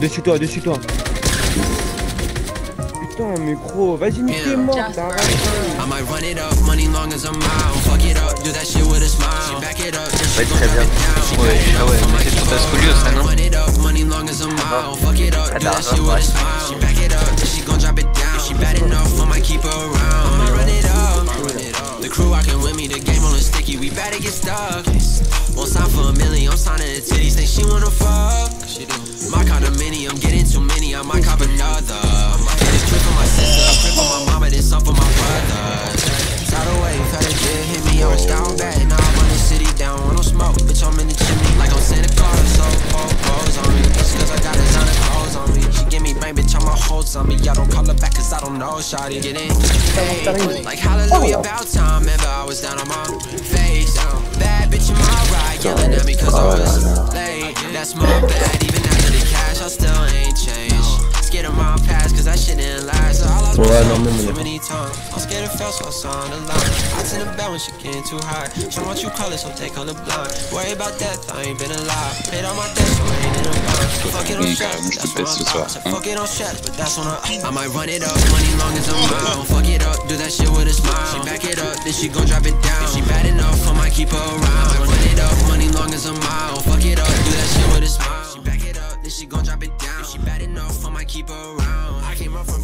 Dessus toi, dessus toi. Putain, mais gros, vas-y, nique tes morts, Ouais, très bien. Ouais, ah ouais, mais c'est tout à scolio, ça, non Ah, bah, ouais. The crew rockin' with me, the game on the sticky, we better get stuck. A I might cop another. Get a crib for my sister, crib for my mama, then some for my brother. Tidal wave, had a jet hit me, I was down bad. Now I'm on the city down, want no smoke, bitch, I'm in the chimney like I'm Santa Claus. So, oh, oh pose on me, just cause I got designer clothes on me. She give me brain, bitch, I'm a whole on me. I don't call her back cause I don't know, shawty. Get in, hey, like hallelujah, oh. about time. Remember, I was down on my face. Bad bitch in my ride, yelling at me cause oh, I was late. That's my bad, past cause that shit didn't last. So I lost Ouais, myself non, même, too il many times. I'm scared it fell, so I saw on the line. I turn the bell when she getting too high. She want you color, so take on the blind. Worry about death, I ain't been alive. Paid all my debts, so I ain't in a bind. Fuck it on Oui, stress, quand même, je te that's pète when ce I'm soir. So. Fuck it on stress, but that's when I I might run it up, money long as I'm out. Fuck it up, do that shit with a smile. She back it up, then she gon' drop it down. If she bad enough, I might keep her around. I run it up, money long as I'm out.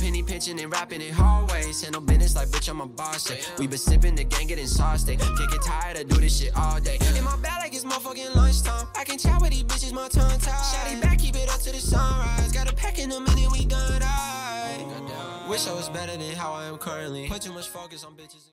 Penny pinching and rapping in hallways. Handle business like bitch, I'm a boss. eh. We been sipping the gang getting sauced. eh. Can't get tired of do this shit all day. In my bag like it's motherfucking lunchtime. I can chat with these bitches, my tongue tied. Shotty back, keep it up to the sunrise. Got a pack in a minute, we done die. Wish I was better than how I am currently. Put too much focus on bitches.